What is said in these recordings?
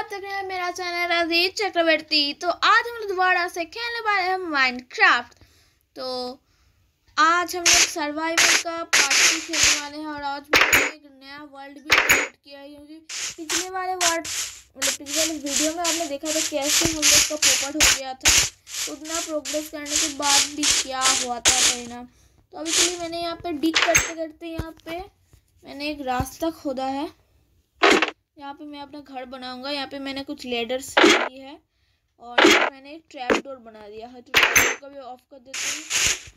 आप देख रहे हैं मेरा चैनल राजीव चक्रवर्ती। तो आज हम लोग दोबारा से खेलने वाले हैं माइनक्राफ्ट तो आज हम लोग सर्वाइवल का पार्ट टू खेलने वाले हैं और आज मैंने एक नया वर्ल्ड भी क्रिएट किया है, क्योंकि पिछले वाले वर्ल्ड मतलब पिछले वाले वीडियो में आपने देखा था कैसे हम लोग का पोपट हो गया था। उतना प्रोग्रेस करने के बाद भी क्या हुआ था परिणाम। तो अभी के लिए मैंने यहाँ पे डिग करते करते यहाँ पे मैंने एक रास्ता खोदा है। यहाँ पे मैं अपना घर बनाऊँगा। यहाँ पे मैंने कुछ लेडर्स ली है और मैंने एक ट्रैप डोर बना दिया है। तो ऑफ़ कर देती हूँ।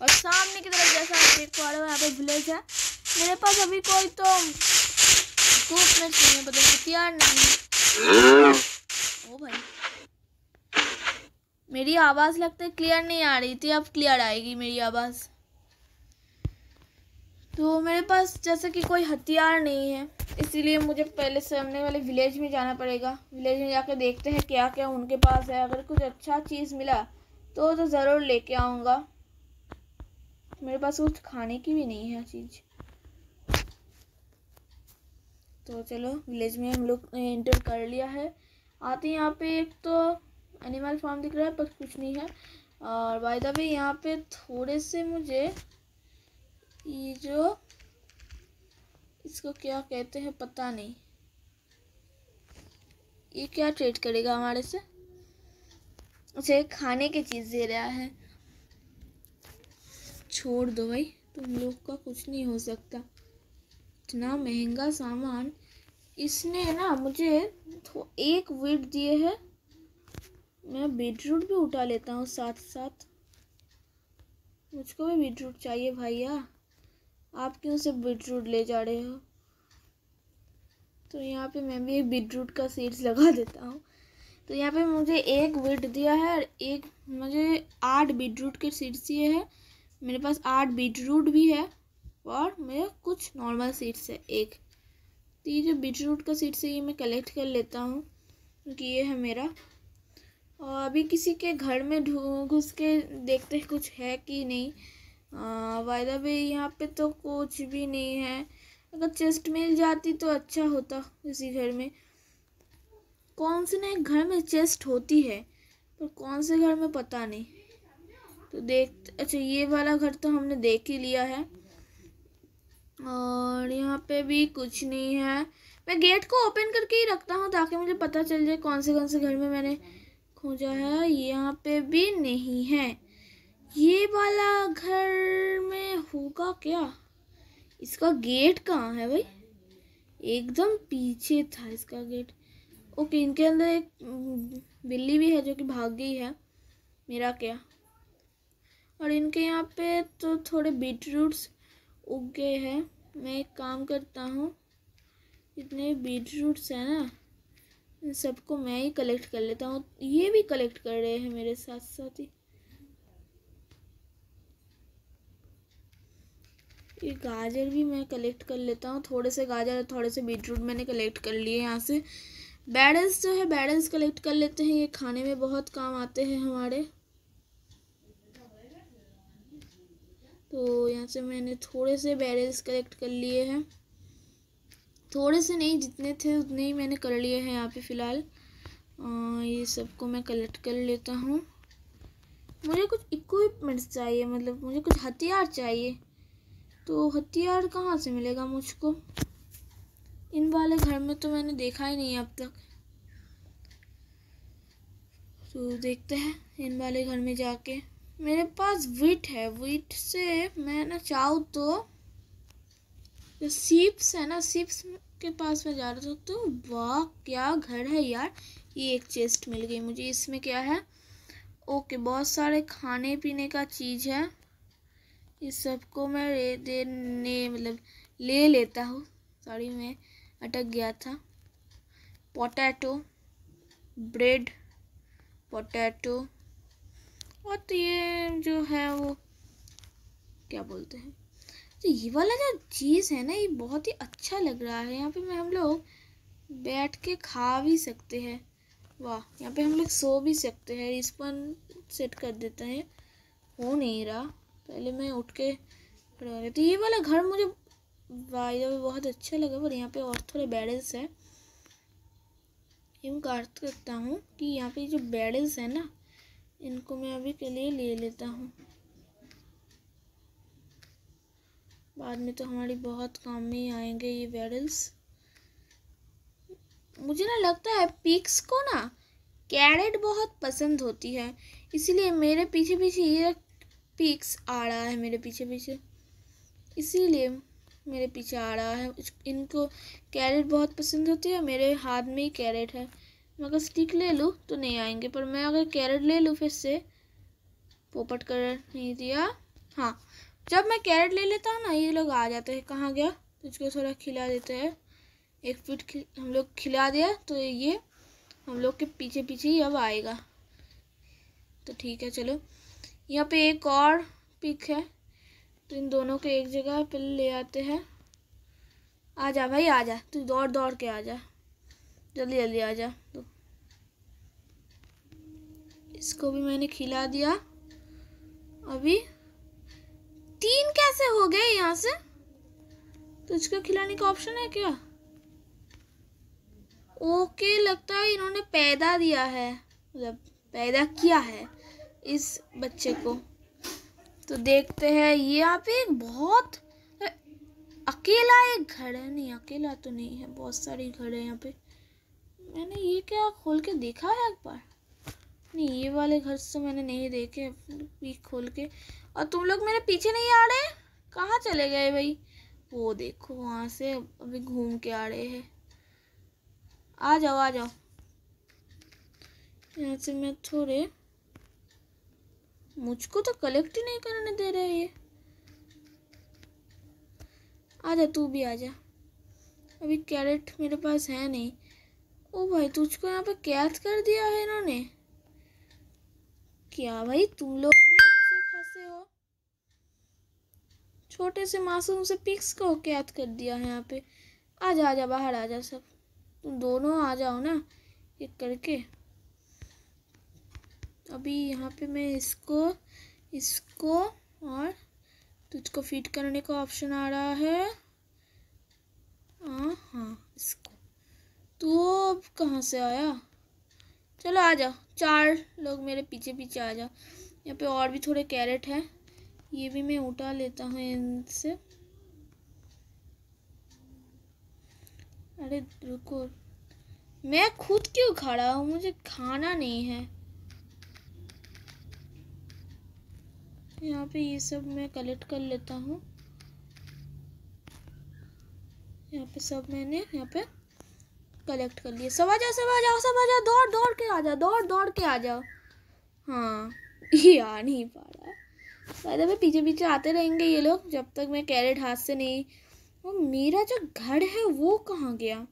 और सामने की तरफ़ जैसा आप देख पा रहे हो, यहाँ पे विलेज है। मेरे पास अभी कोई तो इक्विपमेंट नहीं है बदल तैयार नहीं ओ भाई। मेरी आवाज़ लगता है क्लियर नहीं आ रही थी, अब क्लियर आएगी मेरी आवाज़। तो मेरे पास जैसे कि कोई हथियार नहीं है। इसीलिए मुझे पहले सामने वाले विलेज में जाना पड़ेगा। विलेज में जाकर देखते हैं क्या क्या उनके पास है। अगर कुछ अच्छा चीज़ मिला तो तो ज़रूर लेके आऊँगा। मेरे पास कुछ खाने की भी नहीं है चीज़। तो चलो विलेज में हम लोग एंटर कर लिया है। आते यहाँ पे एक तो एनिमल फार्म दिख रहा है, पर कुछ नहीं है। और बाय द वे यहाँ पे थोड़े से मुझे ये जो इसको क्या कहते हैं पता नहीं। ये क्या ट्रेड करेगा हमारे से? अच्छा खाने की चीज़ दे रहा है। छोड़ दो भाई, तुम लोग का कुछ नहीं हो सकता। इतना महँगा सामान, इसने ना मुझे एक वीट दिए है। मैं बीटरूट भी उठा लेता हूँ साथ साथ मुझको भी बीटरूट चाहिए भैया। आप क्यों से बीटरूट ले जा रहे हो? तो यहाँ पे मैं भी एक बीटरूट का सीड्स लगा देता हूँ। तो यहाँ पे मुझे एक बीट दिया है और एक, मुझे आठ बीटरूट के सीड्स दिए हैं। मेरे पास आठ बीटरूट भी है और मेरे कुछ नॉर्मल सीड्स है। एक तो ये जो बीटरूट का सीड्स है, ये मैं कलेक्ट कर लेता हूँ, क्योंकि ये है मेरा। और अभी किसी के घर में घुस के देखते कुछ है कि नहीं। वायदा द वे यहाँ पे तो कुछ भी नहीं है। अगर चेस्ट मिल जाती तो अच्छा होता किसी घर में। कौन से ना घर में चेस्ट होती है, पर कौन से घर में पता नहीं। तो देख अच्छा ये वाला घर तो हमने देख ही लिया है। और यहाँ पे भी कुछ नहीं है। मैं गेट को ओपन करके ही रखता हूँ ताकि मुझे पता चल जाए कौन से कौन से घर में मैंने खोजा है। यहाँ पे भी नहीं है। ये वाला घर में होगा क्या? इसका गेट कहाँ है भाई? एकदम पीछे था इसका गेट। ओके, इनके अंदर एक बिल्ली भी है जो कि भाग गई है। मेरा क्या? और इनके यहाँ पे तो थोड़े बीट रूट्स उग गए हैं। मैं एक काम करता हूँ, इतने बीट रूट्स हैं ना, इन सबको मैं ही कलेक्ट कर लेता हूँ। ये भी कलेक्ट कर रहे हैं मेरे साथ साथ ही। ये गाजर भी मैं कलेक्ट कर लेता हूँ। थोड़े से गाजर और थोड़े से बीटरूट मैंने कलेक्ट कर लिए यहाँ से। बैडल्स जो है बैडल्स कलेक्ट कर लेते हैं। ये खाने में बहुत काम आते हैं हमारे। तो यहाँ से मैंने थोड़े से बैरल्स कलेक्ट कर लिए हैं। थोड़े से नहीं, जितने थे उतने ही मैंने कर लिए हैं यहाँ पे फ़िलहाल। ये सबको मैं कलेक्ट कर लेता हूँ। मुझे कुछ इक्विपमेंट्स चाहिए मतलब मुझे कुछ हथियार चाहिए। तो हथियार कहाँ से मिलेगा मुझको? इन वाले घर में तो मैंने देखा ही नहीं अब तक। तो देखते हैं इन वाले घर में जाके। मेरे पास वीट है। वीट से मैं ना चाहूँ तो जो सीप्स है ना सीप्स के पास मैं जा रहा था तो वाह, क्या घर है यार। ये एक चेस्ट मिल गई मुझे। इसमें क्या है? ओके बहुत सारे खाने पीने का चीज़ है। इस सबको मैं ले देने मतलब ले लेता हूँ। सॉरी मैं अटक गया था। पोटैटो ब्रेड पोटैटो और तो ये जो है वो, क्या बोलते हैं? तो ये वाला जो चीज़ है ना, ये बहुत ही अच्छा लग रहा है। यहाँ पे मैं, हम लोग बैठ के खा भी सकते हैं। वाह, यहाँ पे हम लोग सो भी सकते हैं। रिस्पन सेट कर देते हैं। हो नहीं रहा। पहले मैं उठ के खड़ा तो ये वाला घर मुझे वाइड बहुत अच्छा लगा, पर यहाँ पे और थोड़े बैरल्स है। यूँ काट करता हूँ कि यहाँ पे जो बैडल्स है ना, इनको मैं अभी के लिए ले लेता हूँ। बाद में तो हमारी बहुत काम में आएँगे ये बैडल्स मुझे ना लगता है पिक्स को ना कैरेट बहुत पसंद होती है। इसीलिए मेरे पीछे पीछे ये पिक्स आ रहा है मेरे पीछे पीछे। इसीलिए मेरे पीछे आ रहा है। इनको कैरेट बहुत पसंद होती है मेरे हाथ में ही कैरेट है। मैं अगर स्टिक ले लूँ तो नहीं आएँगे, पर मैं अगर कैरेट ले लूँ फिर से, पोपट कर नहीं दिया। हाँ जब मैं कैरेट ले लेता हूँ ना, ये लोग आ जाते हैं। कहाँ गया? तो इसको थोड़ा खिला देते हैं। एक फिट हम लोग खिला दिया तो ये हम लोग के पीछे पीछे ही अब आएगा। तो ठीक है, चलो। यहाँ पे एक और पिक है तो इन दोनों को एक जगह पे ले आते हैं। आ जा भाई, आ जा। तू दौड़ दौड़ के आ जा। जल्दी जल्दी आ जा। तो इसको भी मैंने खिला दिया। अभी तीन कैसे हो गए यहाँ से? तो इसको खिलाने का ऑप्शन है क्या? ओके लगता है इन्होंने पैदा दिया है। मतलब पैदा किया है। इस बच्चे को। तो देखते हैं, ये यहाँ पे बहुत अकेला एक घर है। नहीं, अकेला तो नहीं है, बहुत सारी घर है यहाँ पे। मैंने ये क्या खोल के देखा है एक बार? नहीं, ये वाले घर तो मैंने नहीं देखे पीक खोल के। और तुम लोग मेरे पीछे नहीं आ रहे? कहाँ चले गए भाई? वो देखो, वहाँ से अभी घूम के आ रहे हैं। आ जाओ आ जाओ। यहाँ से मैं थोड़े मुझको तो कलेक्ट ही नहीं करने दे रहे ये। आजा, तू भी आजा। अभी कैरेट मेरे पास है नहीं। ओ भाई, तुझको यहाँ पे कैद कर दिया है इन्होंने। क्या भाई, तुम लोग भी अच्छे खासे हो। छोटे से मासूम से पिक्स को कैद कर दिया है यहाँ पे। आजा आजा, बाहर आजा सब। तुम दोनों आ जाओ ना, एक करके। अभी यहाँ पे मैं इसको इसको और तुझको फिट करने का ऑप्शन आ रहा है। हाँ हाँ इसको। तो अब कहाँ से आया? चलो आ जाओ चार लोग मेरे पीछे पीछे आ जाओ यहाँ पे और भी थोड़े कैरेट हैं। ये भी मैं उठा लेता हूँ इनसे। अरे रुको। मैं खुद क्यों खड़ा हूँ? मुझे खाना नहीं है। यहाँ पे ये सब मैं कलेक्ट कर लेता हूँ। यहाँ पे सब मैंने यहाँ पे कलेक्ट कर लिए। सब आ जाओ, सब आ जाओ, सब आ जाओ, दौड़ दौड़ के आ जाओ, दौड़ दौड़ के आ जाओ। हाँ ये आ नहीं पा रहा। है पीछे पीछे आते रहेंगे ये लोग, जब तक मैं कैरेट हाथ से नहीं और मेरा जो घर है वो कहाँ गया?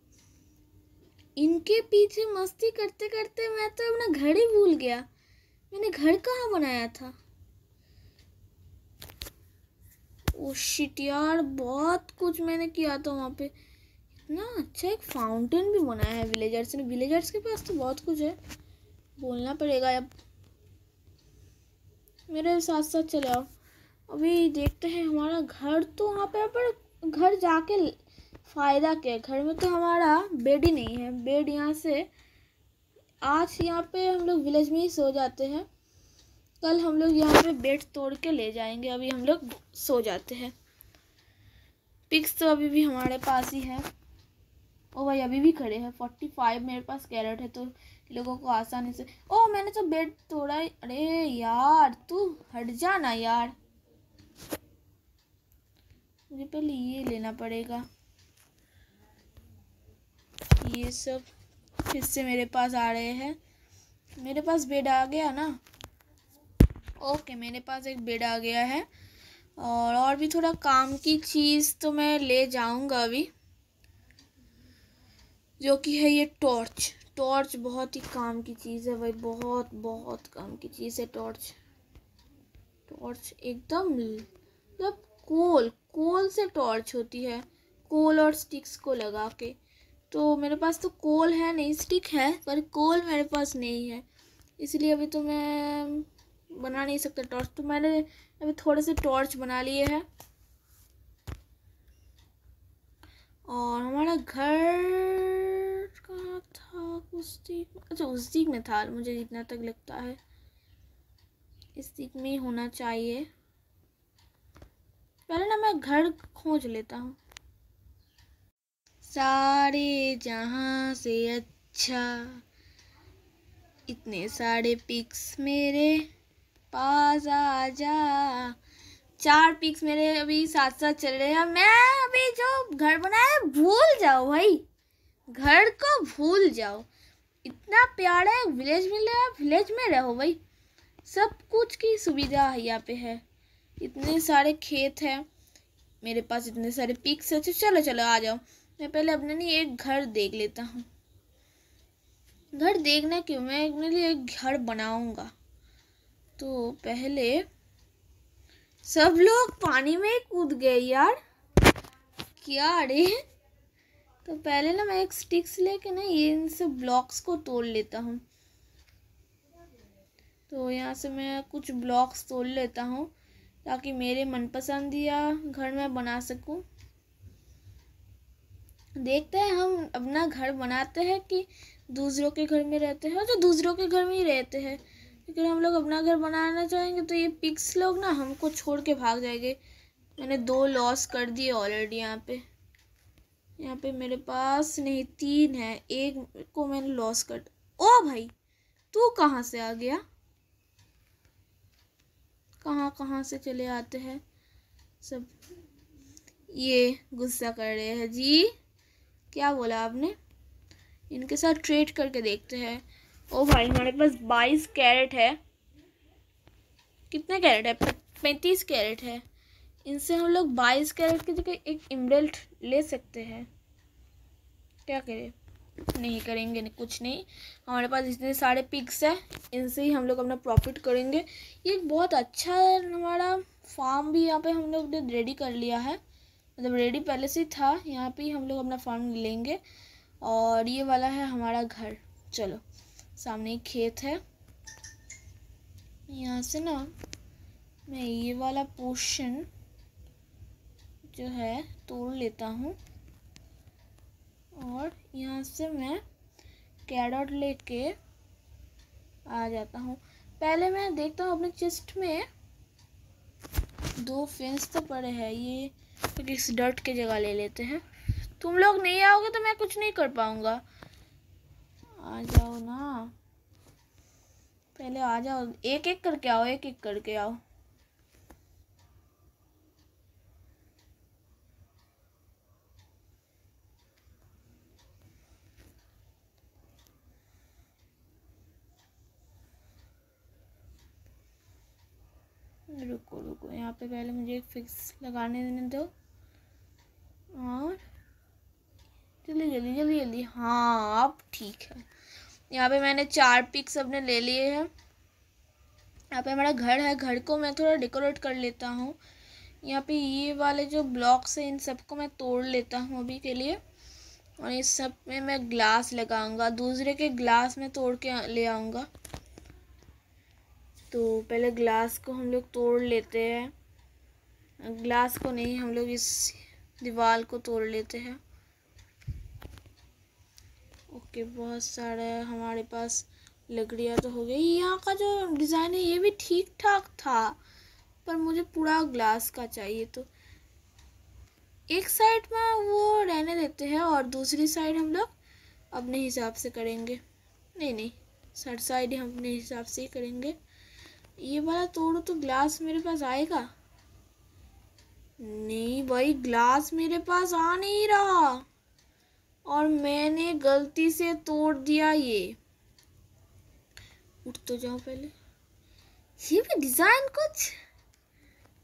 इनके पीछे मस्ती करते करते मैं तो अपना घर ही भूल गया। मैंने घर कहाँ बनाया था? शिट यार, बहुत कुछ मैंने किया था वहाँ पे। इतना अच्छा एक फाउंटेन भी बनाया है विलेजर्स ने। विलेजर्स के पास तो बहुत कुछ है। बोलना पड़ेगा अब। मेरे साथ साथ चले आओ। अभी देखते हैं, हमारा घर तो वहाँ पे पर घर जाके फ़ायदा क्या है? घर में तो हमारा बेड ही नहीं है। बेड यहाँ से, आज यहाँ पे हम लोग विलेज में ही सो जाते हैं। कल हम लोग यहाँ पे बेड तोड़ के ले जाएँगे, अभी हम लोग सो जाते हैं। पिक्स तो अभी भी हमारे पास ही है। ओ भाई, अभी भी खड़े हैं। फोर्टी फाइव मेरे पास कैरेट है तो लोगों को आसानी से ओ, मैंने तो बेड तोड़ा है अरे यार, तू हट जा ना यार। मुझे पहले ये लेना पड़ेगा। ये सब फिर से मेरे पास आ रहे हैं। मेरे पास बेड आ गया ना। ओके, मेरे पास एक बेड आ गया है। और और भी थोड़ा काम की चीज़ तो मैं ले जाऊँगा अभी, जो कि है ये टॉर्च। टॉर्च बहुत ही काम की चीज़ है भाई, बहुत बहुत काम की चीज़ है टॉर्च। टॉर्च एकदम मतलब कोल कोल से टॉर्च होती है, कोल और स्टिक्स को लगा के। तो मेरे पास तो कोल है नहीं, स्टिक है, पर कोल मेरे पास नहीं है। इसलिए अभी तो मैं बना नहीं सकते टॉर्च तो मैंने अभी थोड़े से टॉर्च बना लिए हैं। और हमारा घर कहाँ था उस दीक अच्छा उस दीक में था, मुझे जितना तक लगता है। इस दीक में ही होना चाहिए। पहले ना मैं घर खोज लेता हूँ। सारे जहाँ से अच्छा इतने सारे पिक्स मेरे। पास आ जा। चार पिक्स मेरे अभी साथ साथ चल रहे हैं। मैं अभी जो घर बनाया भूल जाओ भाई। घर को भूल जाओ। इतना प्यारा है विलेज मिल रहा है विलेज में रहो भाई। सब कुछ की सुविधा यहाँ पे है। इतने सारे खेत हैं। मेरे पास इतने सारे पिक्स है। चलो चलो, आ जाओ। मैं पहले अपने लिए एक घर देख लेता हूँ। घर देखना क्यों मैं अपने लिए एक घर बनाऊँगा। तो पहले सब लोग पानी में कूद गए यार। क्या अरे तो पहले ना मैं एक स्टिक्स लेके ना ये इन सब ब्लॉक्स को तोड़ लेता हूँ। तो यहाँ से मैं कुछ ब्लॉक्स तोड़ लेता हूँ ताकि मेरे मनपसंद या घर में बना सकूँ। देखते हैं हम अपना घर बनाते हैं कि दूसरों के घर में रहते हैं जो दूसरों के घर में ही रहते हैं। लेकिन हम लोग अपना घर बनाना चाहेंगे तो ये पिक्स लोग ना हमको छोड़ के भाग जाएँगे। मैंने दो लॉस कर दिए ऑलरेडी यहाँ पे। यहाँ पे मेरे पास नहीं, तीन है। एक को मैंने लॉस कर ओ भाई, तू कहाँ से आ गया? कहाँ कहाँ से चले आते हैं? सब ये गुस्सा कर रहे हैं। जी, क्या बोला आपने? इनके साथ ट्रेड करके देखते हैं। ओ भाई, हमारे पास बाईस कैरेट है। कितने कैरेट है? पैंतीस कैरेट है। इनसे हम लोग बाईस कैरेट की जगह एक इमरल्ड ले सकते हैं। क्या करें? नहीं करेंगे, नहीं, कुछ नहीं। हमारे पास इतने सारे पिक्स है, इनसे ही हम लोग अपना प्रॉफिट करेंगे। ये एक बहुत अच्छा हमारा फार्म भी यहाँ पे हम लोग ने रेडी कर लिया है। मतलब रेडी पहले से था, यहाँ पे हम लोग अपना फार्म लेंगे। और ये वाला है हमारा घर। चलो। सामने एक खेत है। यहाँ से ना मैं ये वाला पोर्शन जो है तोड़ लेता हूँ। और यहाँ से मैं कैरट लेके आ जाता हूँ। पहले मैं देखता हूँ अपने चेस्ट में दो फेंस तो पड़े हैं। ये फिर इस डर्ट की जगह ले लेते हैं। तुम लोग नहीं आओगे तो मैं कुछ नहीं कर पाऊँगा। आ जाओ ना। पहले आ जाओ एक एक करके आओ एक एक करके आओ। रुको रुको, यहाँ पे पहले मुझे एक फिक्स लगाने देने दो। और जल्दी जल्दी जल्दी जल्दी। हाँ अब ठीक है। यहाँ पे मैंने चार पिक्स अपने ले लिए हैं। यहाँ पे हमारा घर है, घर को मैं थोड़ा डेकोरेट कर लेता हूँ। यहाँ पे ये वाले जो ब्लॉक्स हैं, इन सबको मैं तोड़ लेता हूँ अभी के लिए। और इस सब में मैं ग्लास लगाऊँगा। दूसरे के ग्लास में तोड़ के ले आऊँगा। तो पहले ग्लास को हम लोग तोड़ लेते हैं। ग्लास को नहीं, हम लोग इस दीवार को तोड़ लेते हैं। ओके, बहुत सारा हमारे पास लकड़ियाँ तो हो गई। यहाँ का जो डिज़ाइन है, ये भी ठीक ठाक था, पर मुझे पूरा ग्लास का चाहिए तो एक साइड में वो रहने देते हैं और दूसरी साइड हम लोग अपने हिसाब से करेंगे। नहीं नहीं सर साइड हम अपने हिसाब से ही करेंगे। ये वाला तोड़ो तो ग्लास मेरे पास आएगा। नहीं भाई ग्लास मेरे पास आ नहीं रहा। और मैंने गलती से तोड़ दिया ये। उठ तो जाओ पहले। ये भी डिज़ाइन कुछ?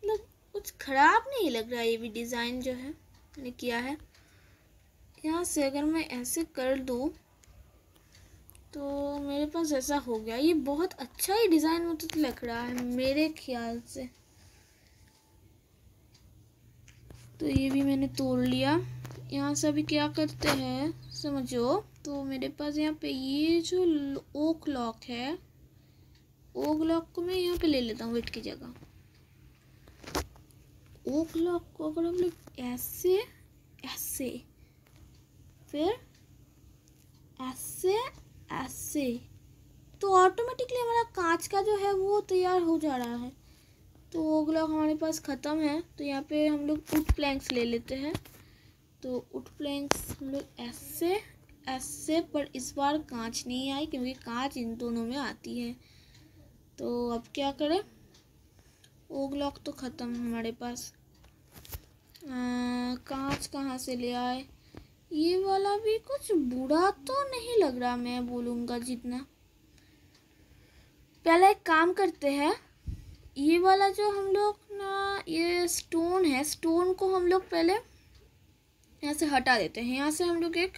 मतलब कुछ ख़राब नहीं लग रहा, ये भी डिज़ाइन जो है, मैंने किया है। यहाँ से अगर मैं ऐसे कर दूँ तो मेरे पास ऐसा हो गया। ये बहुत अच्छा ही डिज़ाइन मुझे तो लग रहा है, मेरे ख्याल से। तो ये भी मैंने तोड़ लिया। यहाँ से अभी क्या करते हैं? समझो। तो मेरे पास यहाँ पे ये जो ओक लॉक है, ओक लॉक को मैं यहाँ पे ले लेता हूँ वेट की जगह। ओक लॉक को अगर हम लोग ऐसे ऐसे, फिर ऐसे ऐसे तो ऑटोमेटिकली हमारा कांच का जो है वो तैयार हो जा रहा है। तो वो ब्लॉक हमारे पास ख़त्म है तो यहाँ पे हम लोग उट प्लैंक्स ले लेते हैं। तो उठ प्लैंक्स हम लोग ऐसे ऐसे, पर इस बार कांच नहीं आई क्योंकि कांच इन दोनों में आती है। तो अब क्या करें? वो ब्लॉक तो ख़त्म हमारे पास। कांच कहाँ से ले आए? ये वाला भी कुछ बुरा तो नहीं लग रहा मैं बोलूँगा जितना। पहले एक काम करते हैं, ये वाला जो हम लोग ना, ये स्टोन है स्टोन को हम लोग पहले यहाँ से हटा देते हैं। यहाँ से हम लोग एक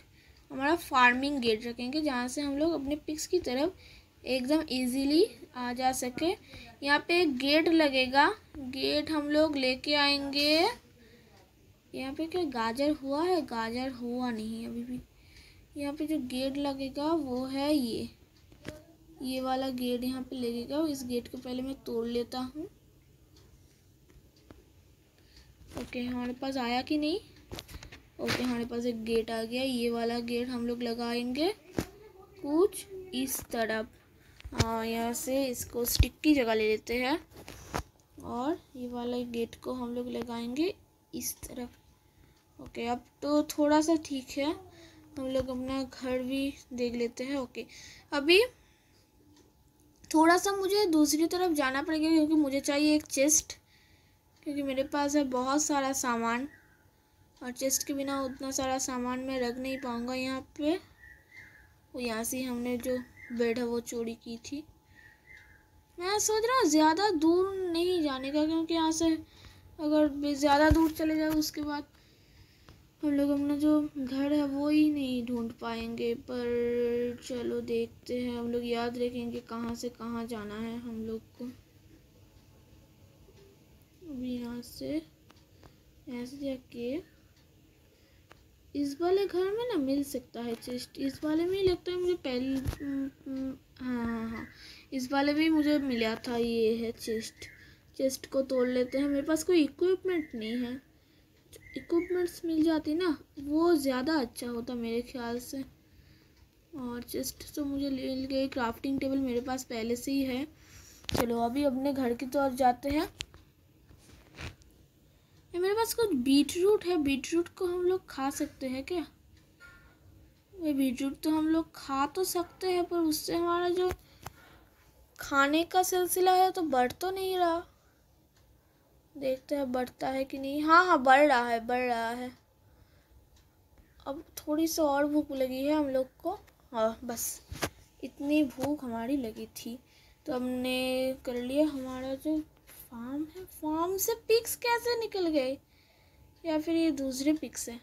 हमारा फ़ार्मिंग गेट रखेंगे, जहाँ से हम लोग अपने पिक्स की तरफ़ एकदम इजीली आ जा सके। यहाँ पे एक गेट लगेगा। गेट हम लोग लेके आएँगे। यहाँ पे क्या गाजर हुआ है? गाजर हुआ नहीं अभी भी। यहाँ पे जो गेट लगेगा वो है ये। ये वाला गेट यहाँ पे लगेगा। इस गेट को पहले मैं तोड़ लेता हूँ। ओके हमारे पास आया कि नहीं? ओके हमारे पास एक गेट आ गया, ये वाला गेट हम लोग लगाएँगे कुछ इस तरफ़। हाँ यहाँ से इसको स्टिक की जगह ले लेते हैं। और ये वाला गेट को हम लोग लगाएँगे इस तरफ़। ओके, अब तो थोड़ा सा ठीक है। हम लोग अपना घर भी देख लेते हैं। ओके, अभी थोड़ा सा मुझे दूसरी तरफ़ जाना पड़ेगा क्योंकि मुझे चाहिए एक चेस्ट क्योंकि मेरे पास है बहुत सारा सामान। और चेस्ट के बिना उतना सारा सामान मैं रख नहीं पाऊँगा यहाँ पे। वो यहाँ से हमने जो बेड है वो चोरी की थी। मैं सोच रहा हूँ ज़्यादा दूर नहीं जाने का, क्योंकि यहाँ से अगर ज़्यादा दूर चले जाए, उसके बाद हम लोग अपना जो घर है वो ही नहीं ढूंढ पाएँगे। पर चलो देखते हैं, हम लोग याद रखेंगे कहाँ से कहाँ जाना है हम लोग को। अभी यहाँ से ऐसे जाके इस वाले घर में ना मिल सकता है चेस्ट। इस वाले में लगता है मुझे पहले हाँ हाँ हाँ। इस वाले में मुझे मिला था ये है चेस्ट। चेस्ट को तोड़ लेते हैं। मेरे पास कोई इक्विपमेंट नहीं है। इक्विपमेंट्स मिल जाती ना, वो ज़्यादा अच्छा होता मेरे ख्याल से। और चेस्ट तो मुझे मिल गई क्राफ्टिंग टेबल मेरे पास पहले से ही है। चलो, अभी अपने घर की तरफ़ जाते हैं। ये मेरे पास कुछ बीट रूट है। बीट रूट को हम लोग खा सकते हैं क्या? ये बीट रूट तो हम लोग खा तो सकते हैं, पर उससे हमारा जो खाने का सिलसिला है तो बढ़ तो नहीं रहा। देखते हैं, बढ़ता है कि नहीं। हाँ हाँ बढ़ रहा है, बढ़ रहा है। अब थोड़ी सी और भूख लगी है हम लोग को। हाँ बस। इतनी भूख हमारी लगी थी। तो हमने कर लिया हमारा जो फार्म है? फार्म से पिक्स कैसे निकल गए? या फिर ये दूसरे पिक्स है?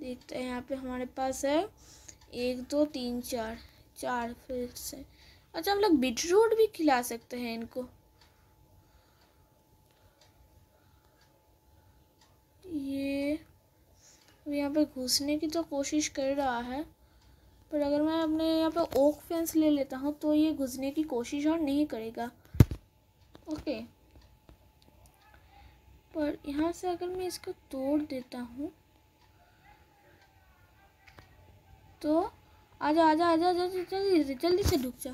देखते हैं, यहाँ पे हमारे पास है एक, दो, तीन, चार चार फिर से अच्छा हम लोग बीटरूट भी खिला सकते हैं इनको। ये यहाँ पे घुसने की तो कोशिश कर रहा है, पर अगर मैं अपने यहाँ पे ओक फेंस ले लेता हूँ तो ये घुसने की कोशिश और नहीं करेगा। ओके। पर यहाँ से अगर मैं इसको तोड़ देता हूँ तो आजा आजा आजा आजा जल्दी से जल्दी से ढुक जा।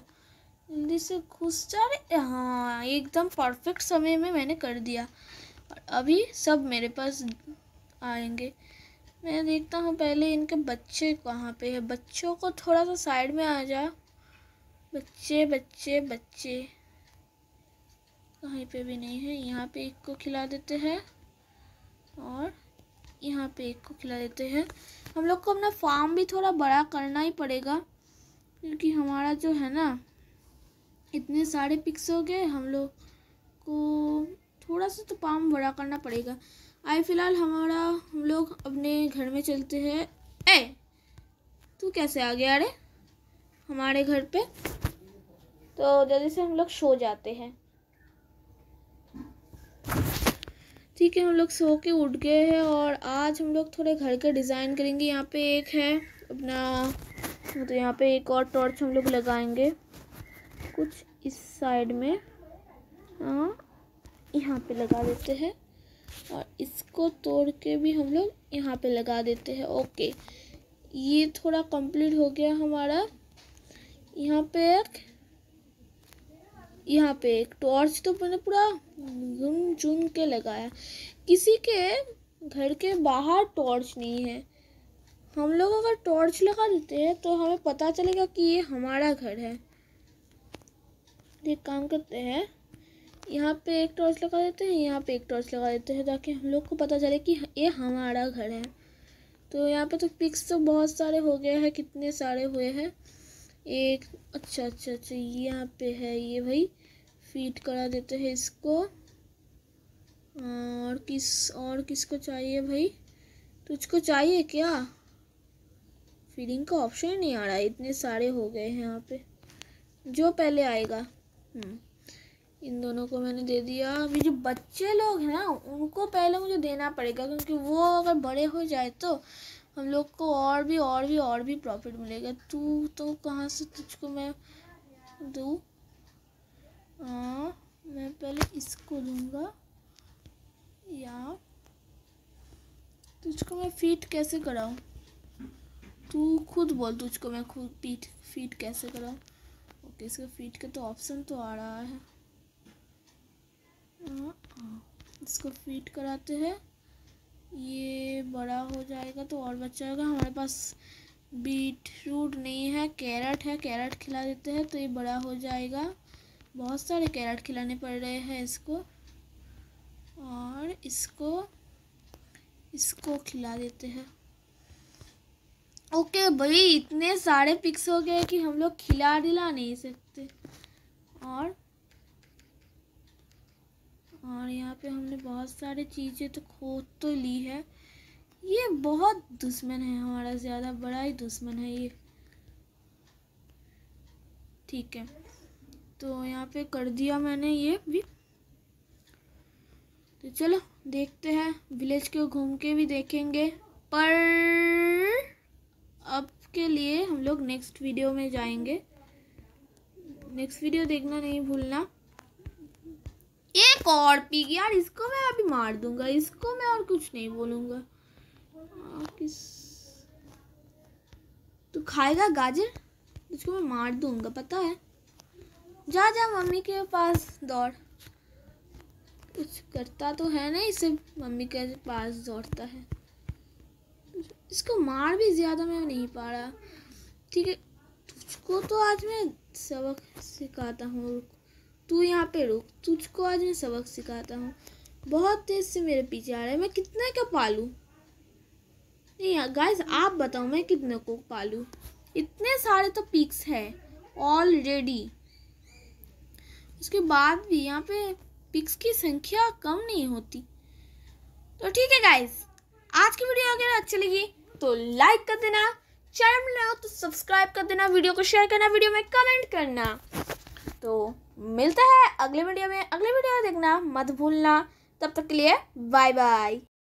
जल्दी से घुस जा रे। हाँ एकदम परफेक्ट समय में मैंने कर दिया। और अभी सब मेरे पास आएँगे। मैं देखता हूँ पहले इनके बच्चे कहाँ पे है। बच्चों को थोड़ा सा साइड में आ जा। बच्चे बच्चे बच्चे। कहीं पे भी नहीं है। यहाँ पे एक को खिला देते हैं और यहाँ पे एक को खिला देते हैं। हम लोग को अपना फार्म भी थोड़ा बड़ा करना ही पड़ेगा, क्योंकि हमारा जो है ना, इतने सारे पिक्स हो गए, हम लोग को थोड़ा सा तो फार्म बड़ा करना पड़ेगा। आए फ़िलहाल हमारा, हम लोग अपने घर में चलते हैं। ए, तू कैसे आ गया अरे हमारे घर पे? तो जल्दी से हम लोग सो जाते हैं। ठीक है, हम लोग सो के उठ गए हैं और आज हम लोग थोड़े घर के डिज़ाइन करेंगे। यहाँ पे एक है अपना तो यहाँ पे एक और टॉर्च हम लोग लगाएँगे। कुछ इस साइड में हाँ यहाँ पे लगा देते हैं और इसको तोड़ के भी हम लोग यहाँ पे लगा देते हैं। ओके, ये थोड़ा कंप्लीट हो गया हमारा। यहाँ पे एक यहाँ पे एक टॉर्च तो मैंने पूरा घूम चुन के लगाया। किसी के घर के बाहर टॉर्च नहीं है। हम लोग अगर टॉर्च लगा देते हैं तो हमें पता चलेगा कि ये हमारा घर है। एक काम करते हैं, यहाँ पे एक टॉर्च लगा देते हैं, यहाँ पे एक टॉर्च लगा देते हैं ताकि हम लोग को पता चले कि ये हमारा घर है। तो यहाँ पे तो पिक्स तो बहुत सारे हो गए हैं, कितने सारे हुए हैं। एक अच्छा अच्छा अच्छा यहाँ पे है ये भाई। फीट करा देते हैं इसको। और किस, और किसको चाहिए भाई? तुझको चाहिए क्या? फीडिंग का ऑप्शन नहीं आ रहा इतने सारे हो गए हैं यहाँ पे। जो पहले आएगा। हम्म। इन दोनों को मैंने दे दिया। अभी जो बच्चे लोग हैं ना, उनको पहले मुझे देना पड़ेगा, क्योंकि वो अगर बड़े हो जाए तो हम लोग को और भी और भी और भी प्रॉफिट मिलेगा। तू तो कहाँ से तुझको मैं दूँ? मैं पहले इसको दूँगा। या तुझको मैं फीट कैसे कराऊँ? तू खुद बोल तुझको मैं खुद पीट फीट कैसे कराऊँ? ओके इसका फीट का तो ऑप्शन तो आ रहा है। इसको फीट कराते हैं। ये बड़ा हो जाएगा तो और बच्चा होगा हमारे पास बीट रूट नहीं है, कैरेट है। कैरेट खिला देते हैं तो ये बड़ा हो जाएगा। बहुत सारे कैरेट खिलाने पड़ रहे हैं इसको। और इसको इसको खिला देते हैं। ओके भाई, इतने सारे पिक्स हो गए कि हम लोग खिला दिला नहीं सकते। और और यहाँ पे हमने बहुत सारे चीज़ें तो खोद तो ली है। ये बहुत दुश्मन है, हमारा ज़्यादा बड़ा ही दुश्मन है ये। ठीक है तो यहाँ पे कर दिया मैंने ये भी। तो चलो, देखते हैं, विलेज के घूम के भी देखेंगे। पर अब के लिए हम लोग नेक्स्ट वीडियो में जाएँगे। नेक्स्ट वीडियो देखना नहीं भूलना। एक और पी यार, इसको मैं अभी मार दूँगा। इसको मैं और कुछ नहीं बोलूँगा। तू खाएगा गाजर? इसको मैं मार दूँगा, पता है? जा जा, मम्मी के पास दौड़। कुछ करता तो है नहीं, सिर्फ़ मम्मी के पास दौड़ता है। इसको मार भी ज़्यादा मैं नहीं पा रहा। ठीक है, तुझको तो आज मैं सबक सिखाता हूँ तू यहाँ पे रुक, तुझको आज मैं सबक सिखाता हूँ। बहुत तेज से मेरे पीछे आ रहा है, मैं कितने का पालू? नहीं गाइस आप बताओ, मैं कितने को पालू? इतने सारे तो पिक्स है ऑलरेडी उसके बाद भी यहाँ पे पिक्स की संख्या कम नहीं होती। तो ठीक है गाइस आज की वीडियो अगर अच्छी लगी तो लाइक कर देना। चैनल में हो तो सब्सक्राइब कर देना वीडियो को शेयर करना वीडियो में कमेंट करना। तो मिलता है अगले वीडियो में। अगले वीडियो देखना मत भूलना। तब तक के लिए बाय बाय